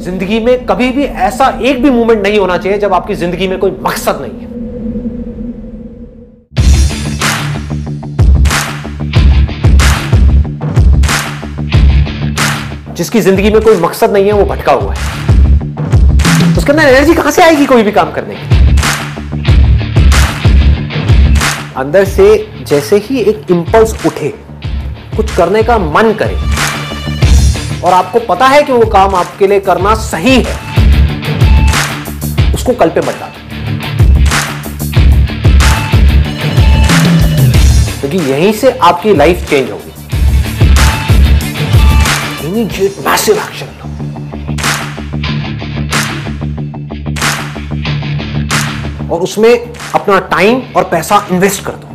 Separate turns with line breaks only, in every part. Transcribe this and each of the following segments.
ज़िंदगी में कभी भी ऐसा एक भी मोमेंट नहीं होना चाहिए जब आपकी ज़िंदगी में कोई मकसद नहीं है। जिसकी ज़िंदगी में कोई मकसद नहीं है, वो भटका हुआ है। तो उसके अंदर एनर्जी कहाँ से आएगी कोई भी काम करने की? अंदर से जैसे ही एक इंपल्स उठे, कुछ करने का मन करे और आपको पता है कि वो काम आपके लिए करना सही है। उसको कल पे मत डालो। क्योंकि यहीं से आपकी लाइफ चेंज होगी। इमीडिएट मैसिव एक्शन और उसमें अपना टाइम और पैसा इन्वेस्ट कर दो।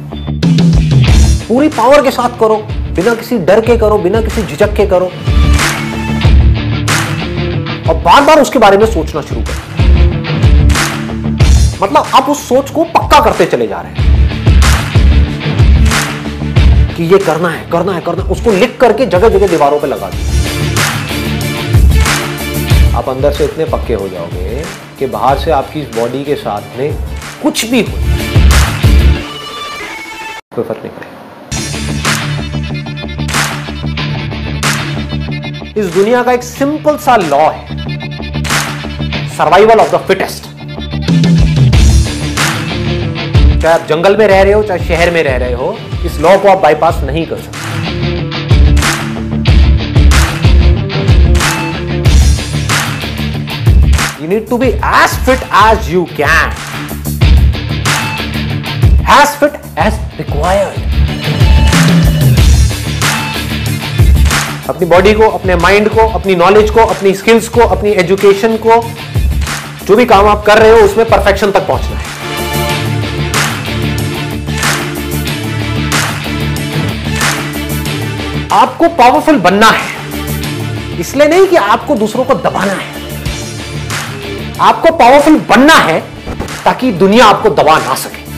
पूरी पावर के साथ करो, बिना किसी डर के करो, बिना किसी झिझक के करो। और बार बार उसके बारे में सोचना शुरू करो मतलब आप उस सोच को पक्का करते चले जा रहे हैं कि ये करना है करना है, करना उसको लिख करके जगह जगह दीवारों पे लगा दो आप अंदर से इतने पक्के हो जाओगे कि बाहर से आपकी बॉडी के साथ में कुछ भी हो। कोई फ़र्क नहीं पड़ेगा। इस दुनिया का एक सिंपल सा लॉ है सर्वाइवल ऑफ़ द फिटेस्ट चाहे आप जंगल में रह रहे हो, चाहे शहर में रह रहे हो, इस लॉ को आप बाईपास नहीं कर सकते You need to be as fit as you can. As fit as required. अपनी बॉडी को, अपने माइंड को, अपनी नॉलेज को, अपनी स्किल्स को, अपनी एजुकेशन को, जो भी काम आप कर रहे हो, उसमें परफेक्शन तक पहुँचना है। आपको पावरफुल बनना है। इसलिए नहीं कि आपको दूसरों को दबाना है। आपको पावरफुल बनना है ताकि दुनिया आपको दबा ना सके।